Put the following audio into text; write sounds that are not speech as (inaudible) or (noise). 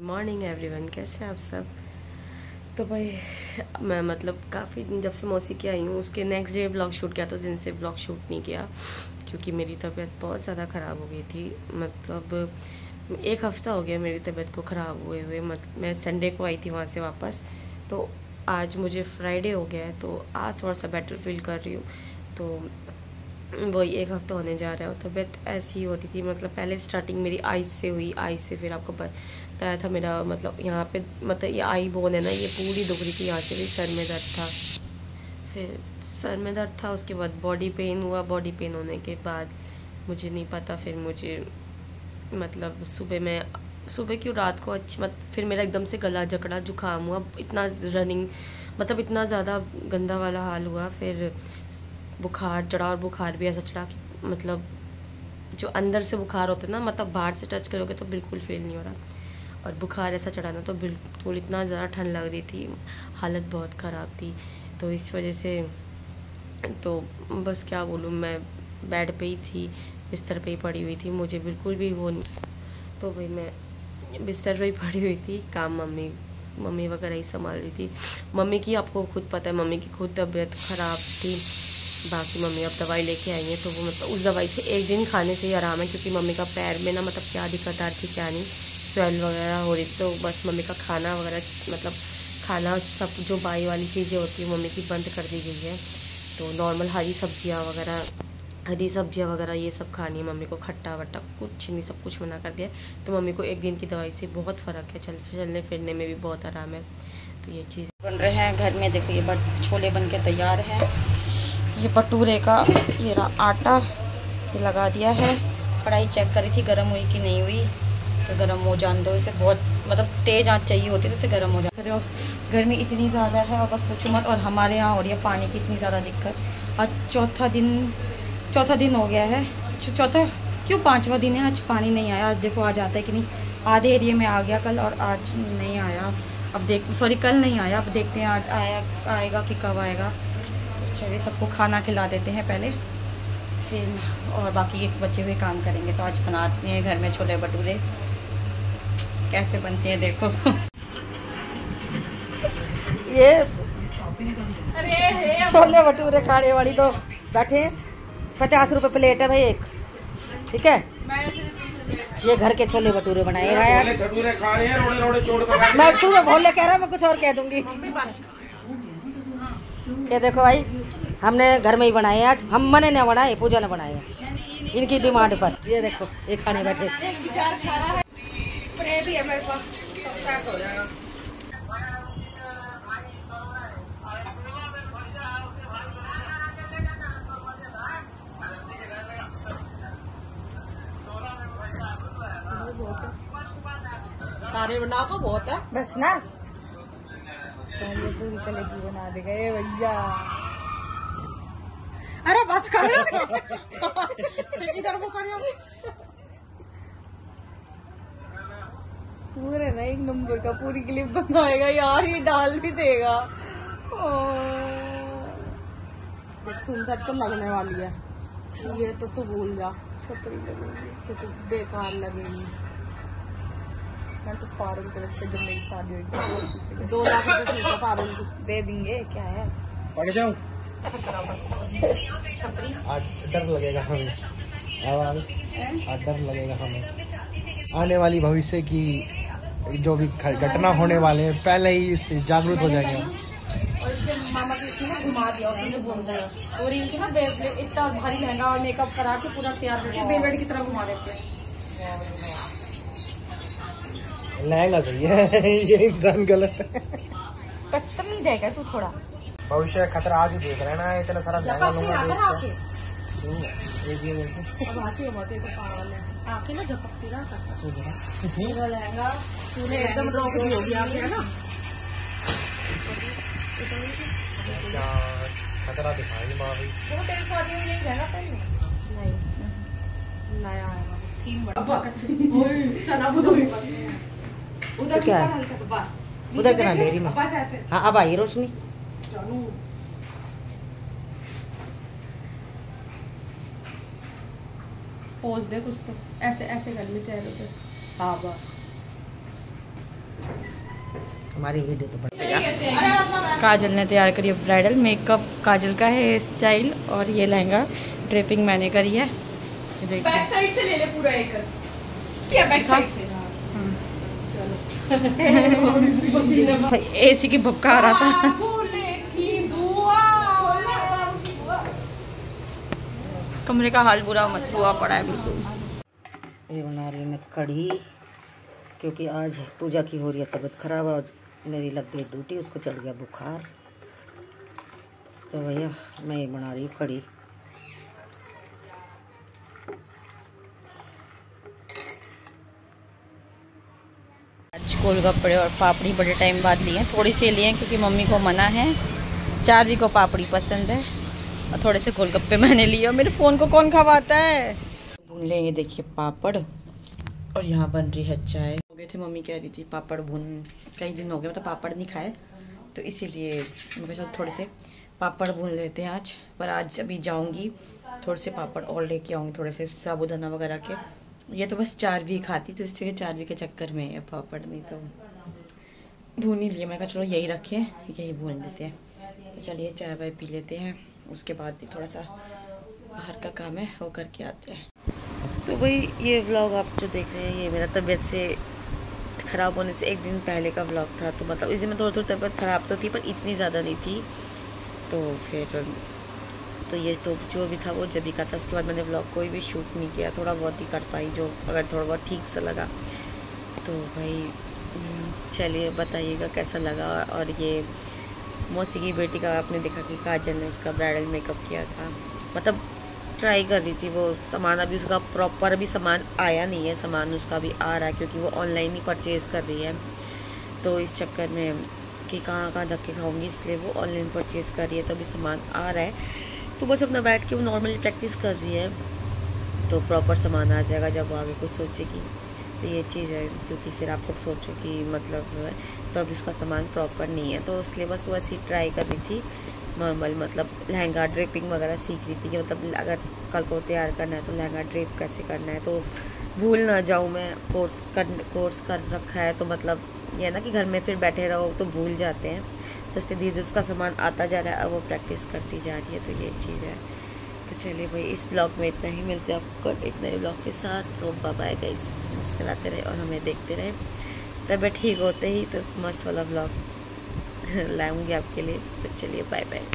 Morning everyone, कैसे आप सब? तो भाई, मैं मतलब काफ़ी जब से मौसी की आई हूँ, उसके नेक्स्ट डे ब्लॉग शूट किया तो जिनसे ब्लॉग शूट नहीं किया, क्योंकि मेरी तबीयत बहुत ज़्यादा ख़राब हो गई थी। मतलब एक हफ़्ता हो गया मेरी तबीयत को ख़राब हुए हुए, मत, मैं संडे को आई थी वहाँ से वापस। तो आज मुझे फ्राइडे हो गया है तो आज थोड़ा सा बेटर फील कर रही हूँ। तो वही एक हफ़्ता होने जा रहा है तबीयत ऐसी ही होती थी मतलब पहले स्टार्टिंग मेरी आइज़ से हुई आइज़ से फिर आपको बताया था मेरा मतलब यहाँ पे मतलब ये आई बोन है ना, ये पूरी दुख रही थी, यहाँ से भी सर में दर्द था। फिर सर में दर्द था, उसके बाद बॉडी पेन हुआ बॉडी पेन होने के बाद मुझे नहीं पता, फिर मुझे मतलब सुबह में, सुबह क्यों रात को अच्छी, मत, फिर मेरा एकदम से गला जकड़ा, जुकाम हुआ, इतना रनिंग मतलब इतना ज़्यादा गंदा वाला हाल हुआ, फिर बुखार चढ़ा और बुखार भी ऐसा चढ़ा कि मतलब जो अंदर से बुखार होता है ना मतलब बाहर से टच करोगे तो बिल्कुल फील नहीं हो रहा। और बुखार ऐसा चढ़ाना तो बिल्कुल इतना ज़्यादा ठंड लग रही थी, हालत बहुत ख़राब थी। तो इस वजह से तो बस क्या बोलूँ, मैं बेड पे ही थी, बिस्तर पे ही पड़ी हुई थी, मुझे बिल्कुल भी वो नहीं तो भाई मैं बिस्तर पे ही पड़ी हुई थी, काम मम्मी मम्मी वगैरह ही संभाल रही थी। मम्मी की आपको खुद पता है, मम्मी की खुद तबीयत ख़राब थी। बाकी मम्मी अब दवाई लेके आई है तो वो मतलब उस दवाई से एक दिन खाने से ही आराम है, क्योंकि मम्मी का पैर में ना मतलब क्या दिक्कत आ रही क्या नहीं, स्वेल वगैरह हो रही तो बस मम्मी का खाना वगैरह मतलब खाना सब जो बाई वाली चीज़ें होती है, मम्मी की बंद कर दी गई है। तो नॉर्मल हरी सब्ज़ियाँ वगैरह, हरी सब्ज़ियाँ वगैरह ये सब खानी है मम्मी को, खट्टा वट्टा कुछ नहीं, सब कुछ मना कर दिया। तो मम्मी को एक दिन की दवाई से बहुत फ़र्क है, चल, चलने फिरने में भी बहुत आराम है। तो ये चीज़ बन रहे हैं, घर में देखो ये छोले बन के तैयार हैं। ये भटूरे का ये आटा, ये लगा दिया है। कढ़ाई चेक करी थी, गर्म हुई कि नहीं हुई? तो गर्म हो जान दो, इसे बहुत मतलब तेज़ आँच चाहिए होती है तो इसे गर्म हो जाए गर्मी इतनी ज़्यादा है और बस पूछो मत, और हमारे यहाँ हो रही है पानी की इतनी ज़्यादा दिक्कत। आज चौथा दिन चौथा दिन हो गया है। चौथा, क्यों पाँचवा दिन है? आज पानी नहीं आया। आज देखो, आज आता है कि नहीं? आधे एरिए में आ गया कल और आज नहीं आया। अब देख सॉरी कल नहीं आया। अब देखते हैं, आज आया, आएगा कि कब आएगा। चलिए सबको खाना खिला देते हैं पहले। फिर और बाकी एक बच्चे हुए काम करेंगे। तो आज बनाते हैं घर में छोले भटूरे। कैसे बनते हैं देखो। ये छोले भटूरे खाने वाली तो बैठे पचास रुपए प्लेट है भाई एक। ठीक है? ये घर के छोले भटूरे बनाए मैं तू भोले कह रहा हूँ मैं कुछ और कह दूँगी। ये देखो भाई हमने घर में ही बनाए आज। हम मने ने बनाए पूजा ने बनाए इनकी डिमांड पर। ये देखो ये खाने बैठे। सारे बना को बहुत है। बस ना। तो ये पूरी कलेजी बना दे गए भैया। अरे बस करो (laughs) इधर वो करो सूर है ना एक नंबर का पूरी क्लिप बनाएगा यार ये डाल भी देगा। सुंदर तो लगने वाली है। ये तो तू भूल जा। छपरी लगेगी तो तू बेकार लगेगी। मैं तो पारुल के से जब मेरी शादी हुई दो लाख रुपए पारुल दे देंगे क्या है? पढ़ जाऊँ डर लगेगा हमें। डर लगेगा हमें। आने वाली भविष्य की जो भी घटना होने वाले हैं पहले ही इससे जागरूक हो जाएँगे और इसके मामा की घुमा दिया उसने बोल दिया। और इनकी ना इतना भारी लहंगा और मेकअप करा के पूरा तैयार करके बेलवेट की तरह घुमा देते हैं। लहंगा सही है ये इंसान गलत है। बदतमीज तू थोड़ा। भविष्य खतरा आज ही देख रहे ना इतना सारा लहंगा लूँगा आके ना एकदम है ना। खतरा दिखाई माँ भी वो तेरी शादी में नहीं नया आएगा स्कीम बड़ा चना उधर क्या उधर करा ले रही मैं। हाँ अब आई रोशनी। पोज दे कुछ तो ऐसे ऐसे कर ले चेहरे पे। हाँ बा। हमारी वीडियो तो काजल ने तैयार करी है ब्राइडल। मेकअप काजल का है हेयर स्टाइल और ये लहंगा। ड्रेपिंग मैंने करी है। बैक साइड से ले ले पूरा एक। बैक साइड से। एसी की भपका आ रहा था। कमरे का हाल बुरा मत हुआ पड़ा है बिल्कुल। ये बना रही मैं कड़ी क्योंकि आज पूजा की हो रही है, तबीयत खराब आज मेरी लग गई ड्यूटी, उसको चल गया बुखार। तो भैया, मैं ये बना रही हूँ कढ़ी आज गोलगप्पे और पापड़ी बड़े टाइम बाद लिए थोड़ी सी लिए क्योंकि मम्मी को मना है। चारवी को पापड़ी पसंद है। और थोड़े से गोलगप्पे (laughs) मैंने लिए और मेरे फ़ोन को कौन खवाता है? भून लेंगे देखिए पापड़। और यहाँ बन रही है चाय। हो गए थे मम्मी कह रही थी पापड़ भून। कई दिन हो गए मतलब पापड़ नहीं खाए। तो इसीलिए मेरे साथ थोड़े से पापड़ भून लेते हैं आज। पर आज अभी जाऊँगी। थोड़े से पापड़ और लेके आऊँगी, थोड़े से साबुदाना वगैरह के। ये तो बस चार भी खाती तो इसलिए चारवी के चक्कर में है पापड़, नहीं तो भून ही लिए। मैं कहा, चलो, यही रखें, यही भून लेते हैं। तो चलिए, चाय वाय पी लेते हैं। उसके बाद भी थोड़ा सा बाहर का काम है, वो करके आते हैं। तो भाई ये व्लॉग आप जो देख रहे हैं, ये मेरा तबीयत से ख़राब होने से एक दिन पहले का व्लॉग था। तो मतलब इस में थोड़ी थोड़ी तबीयत ख़राब तो थी, पर इतनी ज़्यादा नहीं थी। तो फिर तो ये तो जो भी था वो जब ही का था उसके बाद मैंने ब्लॉग कोई भी शूट नहीं किया थोड़ा बहुत ही कर पाई जो अगर थोड़ा बहुत ठीक से लगा। तो भाई हम्म, चलिए बताइएगा कैसा लगा। और ये मौसी की बेटी का आपने देखा कि काजल ने उसका ब्राइडल मेकअप किया था। मतलब ट्राई कर रही थी वो सामान अभी उसका प्रॉपर अभी सामान आया नहीं है सामान उसका भी आ रहा है क्योंकि वो ऑनलाइन ही परचेज़ कर रही है। तो इस चक्कर में कि कहाँ कहाँ धक्के खाऊँगी इसलिए वो ऑनलाइन परचेज़ कर रही है तो अभी सामान आ रहा है। तो बस अपना बैठ के वो नॉर्मली प्रैक्टिस कर रही है तो प्रॉपर सामान आ जाएगा जब आगे कुछ सोचेगी। तो ये चीज़ है, क्योंकि फिर आप लोग सोचो कि मतलब जो है तो अब इसका सामान प्रॉपर नहीं है। तो इसलिए बस वो ऐसी ट्राई कर रही थी नॉर्मल मतलब लहंगा ड्रेपिंग वगैरह सीख रही थी कि मतलब अगर कल को तैयार करना है तो लहंगा ड्रेप कैसे करना है तो भूल ना जाऊँ मैं कोर्स कर कोर्स कर रखा है तो मतलब ये ना कि घर में फिर बैठे रहो तो भूल जाते हैं। तो इससे धीरे उसका सामान आता जा रहा है, अब वो प्रैक्टिस करती जा रही है तो ये चीज़ है। तो चलिए भाई, इस ब्लॉग में इतना ही, मिलते हैं आपको एक नए ब्लॉग के साथ। तो बाय गई आते रहे और हमें देखते रहे। तब ठीक होते ही तो मस्त वाला ब्लॉग (laughs) लाऊँगी आपके लिए। तो चलिए बाय बाय